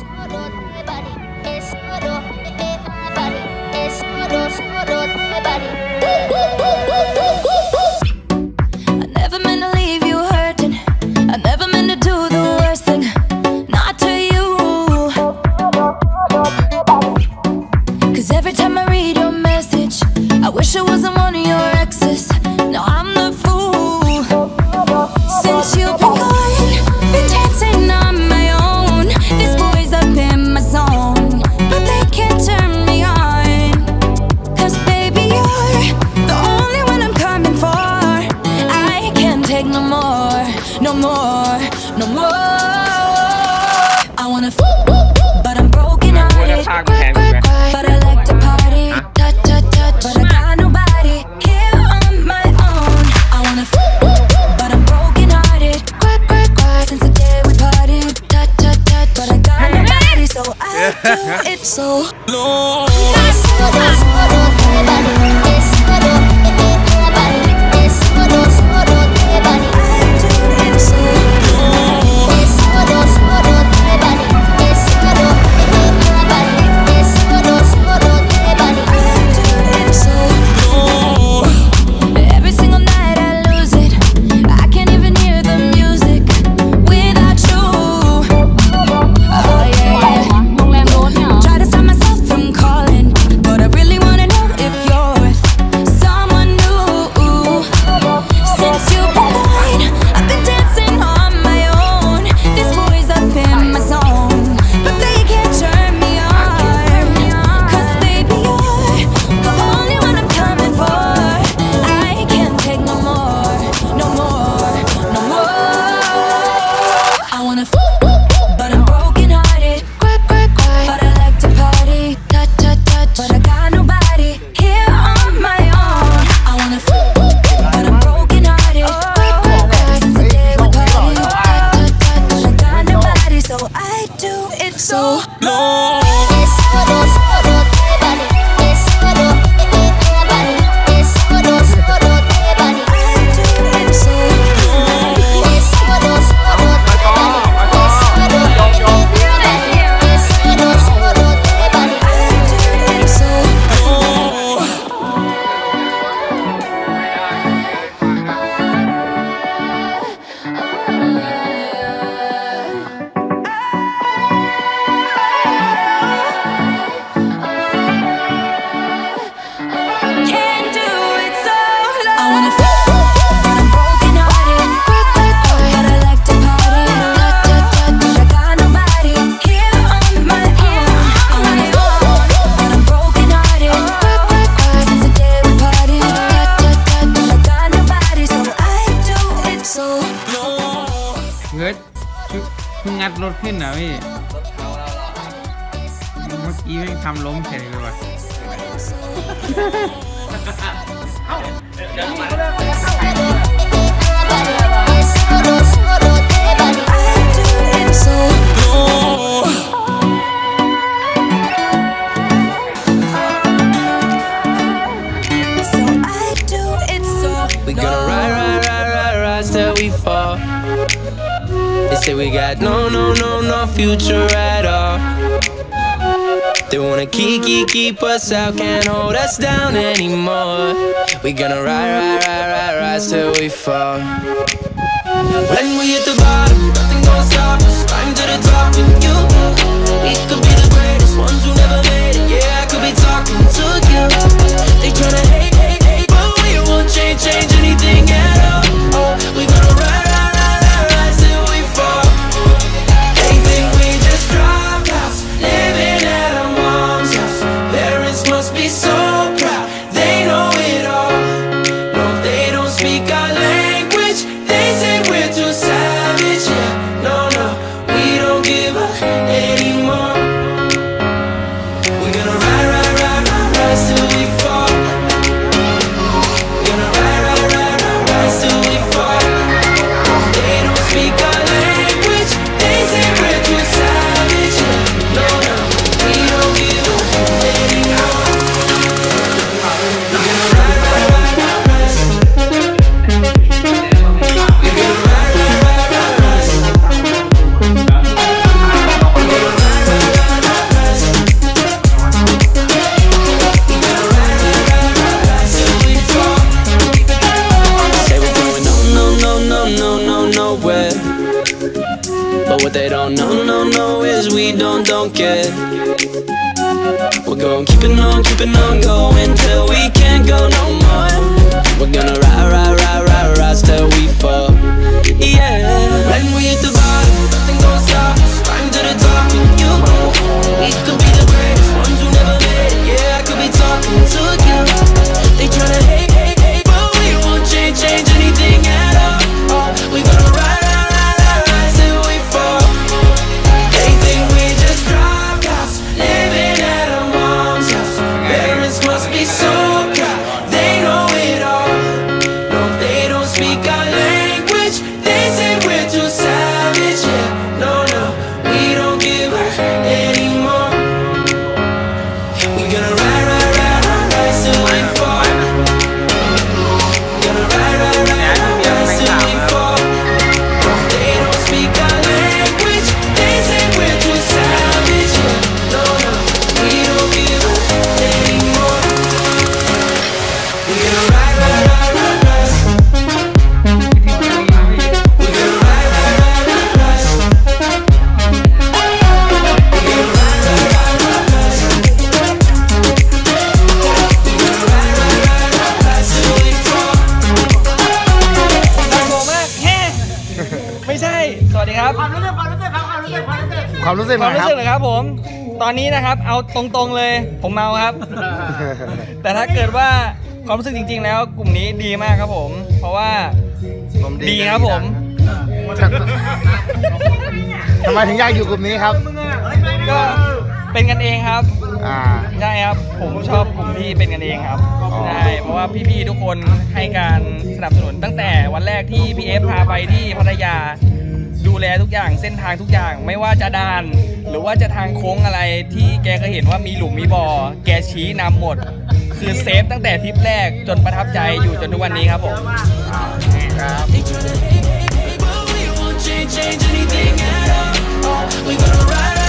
Sudut, everybody. งัดรถขึ้นนะพี่เมื่อกี้แม่งทำล้มเฉยเลยว่ะเอ้าเดี๋ยวมา future at all. They wanna keep, keep, keep us out Can't hold us down anymore. We gonna ride, ride, ride, ride, rise till we fall. When we hit the bottom, nothing gonna stop us. Climb to the top and you We could be the greatest ones they don't know, no, no, is we don't, don't care. We're going keeping on, keeping on going till we can't go no more. We're gonna ความรู้สึกความรู้สึกความหน่รู้อยสึกเหรอครับผม ตอนนี้นะครับ เอาตรงๆเลย ผมเมาครับ แต่ถ้าเกิดว่าความรู้สึกจริง ๆ แล้วกลุ่มนี้ดีมากครับผม เพราะว่าดีครับผมทำไมถึงอยากอยู่กลุ่มนี้ครับ ก็เป็นกันเองครับ อ่า ใช่ครับ ผมชอบกลุ่มที่เป็นกันเองครับใช่เพราะว่าพี่ๆทุกคนให้การสนับสนุนตั้งแต่วันแรกที่พี่เอฟพาไปที่พัทยา ดูแลทุกอย่างเส้นทางทุกอย่างไม่ว่าจะด่าน หรือว่าจะทางโค้งอะไรที่แกก็เห็นว่ามีหลุมมีบ่อแกชี้นำหมด คือเซฟตั้งแต่ทริปแรกจนประทับใจอยู่จนทุกวันนี้ครับผม They we gonna ride.